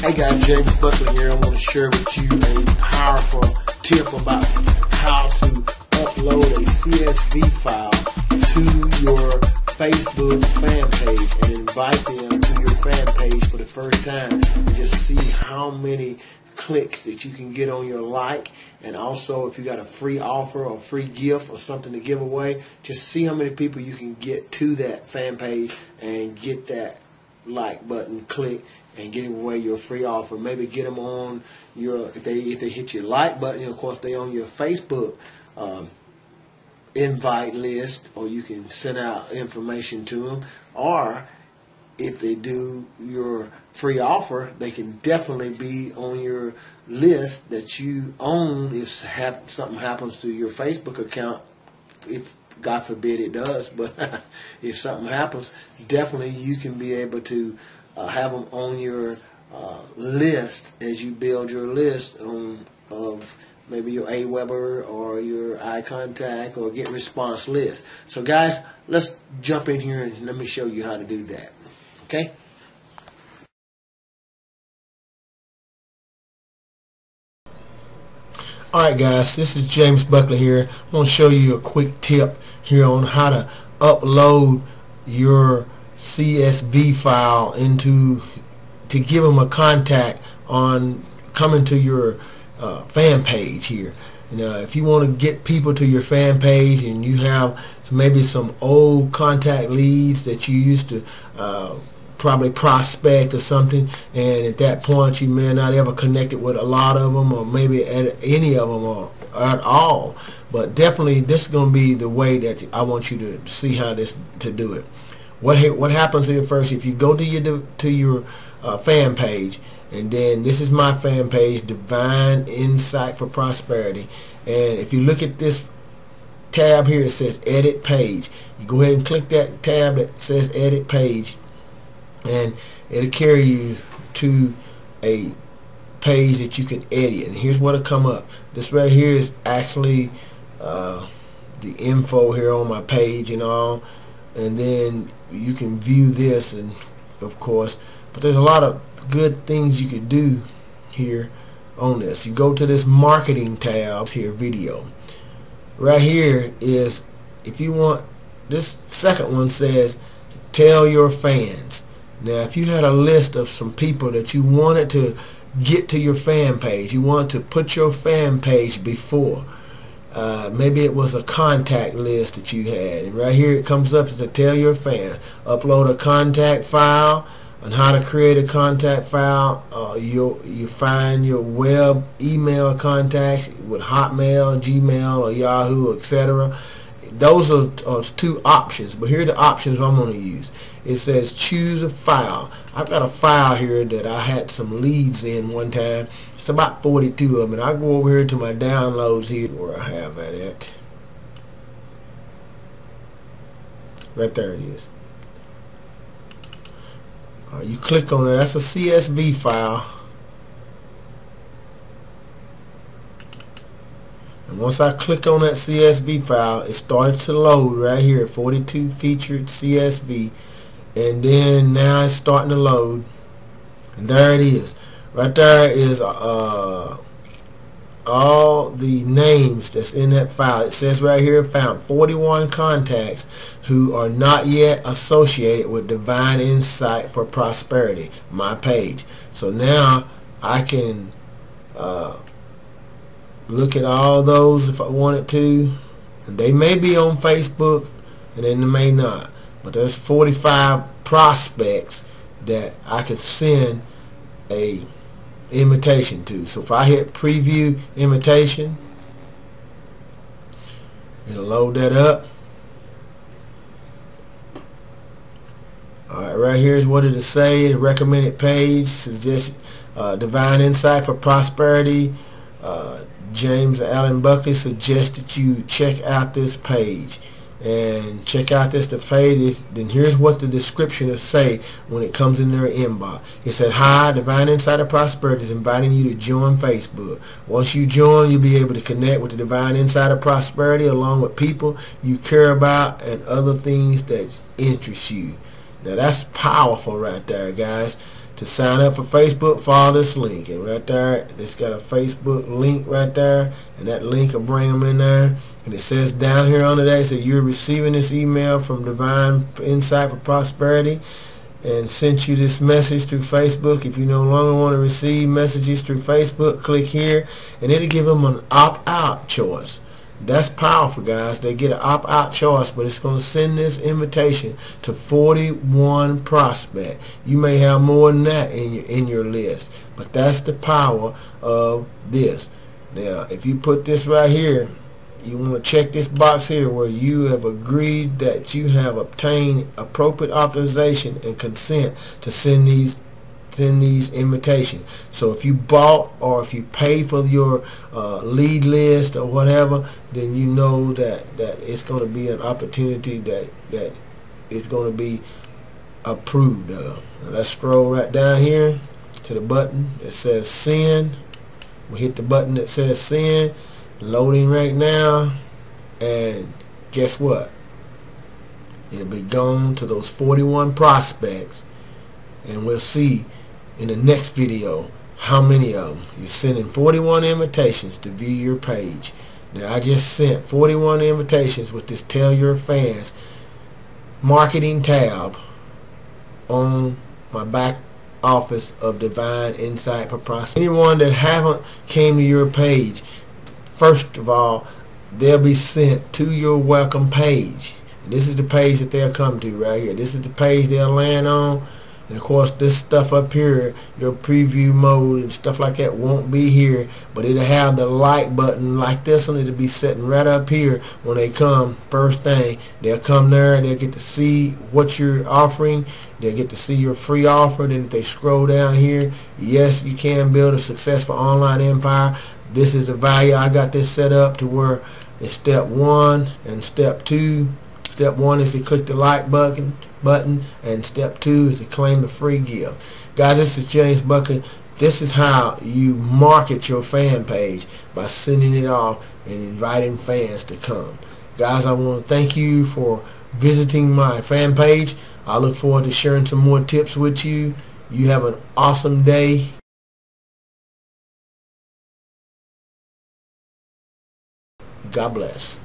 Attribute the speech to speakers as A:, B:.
A: Hey guys, James Buckley here. I want to share with you a powerful tip about how to upload a CSV file to your Facebook fan page and invite them to your fan page for the first time and just see how many clicks that you can get on your like and also if you got a free offer or free gift or something to give away just see how many people you can get to that fan page and get that like button click and give away your free offer maybe get them on your if they if they hit your like button of course they on your facebook um, invite list or you can send out information to them or if they do your free offer, they can definitely be on your list that you own if something happens to your Facebook account. If God forbid it does, but if something happens, definitely you can be able to uh, have them on your uh, list as you build your list on, of maybe your AWeber or your iContact or Get Response list. So guys, let's jump in here and let me show you how to do that. Okay? Alright guys, this is James Buckley here. I'm going to show you a quick tip here on how to upload your CSV file into to give them a contact on coming to your uh, fan page here. Now, if you want to get people to your fan page and you have maybe some old contact leads that you used to uh, probably prospect or something and at that point you may not ever connect it with a lot of them or maybe at any of them or, at all. But definitely this is going to be the way that I want you to see how this to do it. What what happens here first if you go to your to your uh, fan page and then this is my fan page divine insight for prosperity. And if you look at this tab here it says edit page. You go ahead and click that tab that says edit page and it'll carry you to a page that you can edit. And here's what'll come up. This right here is actually uh, the info here on my page and all. And then you can view this and of course but there's a lot of good things you could do here on this. You go to this marketing tab here video. Right here is if you want this second one says tell your fans now, if you had a list of some people that you wanted to get to your fan page, you want to put your fan page before, uh, maybe it was a contact list that you had. And right here it comes up as a tell your fans. Upload a contact file on how to create a contact file. Uh, you you find your web email contacts with Hotmail, Gmail, or Yahoo, etc those are, are, two options but here are the options I'm going to use. It says choose a file. I've got a file here that I had some leads in one time. It's about 42 of them and I go over here to my downloads here where I have that at. Right there it is. Uh, you click on that. That's a CSV file once I click on that CSV file, it started to load right here, 42 featured CSV. And then now it's starting to load. And there it is. Right there is uh, all the names that's in that file. It says right here, found 41 contacts who are not yet associated with Divine Insight for Prosperity, my page. So now I can uh, look at all those if I wanted to. And they may be on Facebook and then they may not. But there's 45 prospects that I could send a invitation to. So if I hit preview invitation it'll load that up. Alright, right here is what it'll say. The recommended page suggests uh, Divine Insight for Prosperity, uh, James Allen Buckley suggests that you check out this page. And check out this. The page then here's what the description will say when it comes in their inbox. It said hi divine insight for prosperity is inviting you to join facebook. Once you join you'll be able to connect with the divine insight for prosperity along with people you care about and other things that interest you. Now that's powerful right there guys to sign up for Facebook, follow this link. And right there, it's got a Facebook link right there. And that link will bring them in there. And it says down here under that, it says you're receiving this email from Divine Insight for Prosperity and sent you this message through Facebook. If you no longer want to receive messages through Facebook, click here and it'll give them an opt-out choice. That's powerful, guys. They get an opt-out choice, but it's going to send this invitation to 41 prospects. You may have more than that in your, in your list, but that's the power of this. Now, if you put this right here, you want to check this box here where you have agreed that you have obtained appropriate authorization and consent to send these send these invitations. So if you bought or if you paid for your uh, lead list or whatever, then you know that that it's going to be an opportunity that that is going to be approved of. Now let's scroll right down here to the button that says send. We hit the button that says send. Loading right now, and guess what? It'll be gone to those 41 prospects, and we'll see in the next video how many of them. You're sending 41 invitations to view your page. Now I just sent 41 invitations with this Tell Your Fans marketing tab on my back office of Divine Insight for Prosperity. Anyone that haven't came to your page, first of all, they'll be sent to your welcome page. This is the page that they'll come to right here. This is the page they'll land on and of course this stuff up here your preview mode and stuff like that won't be here but it'll have the like button like this one. It'll be sitting right up here when they come first thing. They'll come there and they'll get to see what you're offering. They'll get to see your free offer. Then if they scroll down here yes you can build a successful online empire. This is the value I got this set up to where it's step one and step two Step one is to click the like button, button, and step two is to claim a free gift. Guys, this is James Buckley. This is how you market your fan page by sending it off and inviting fans to come. Guys, I want to thank you for visiting my fan page. I look forward to sharing some more tips with you. You have an awesome day. God bless.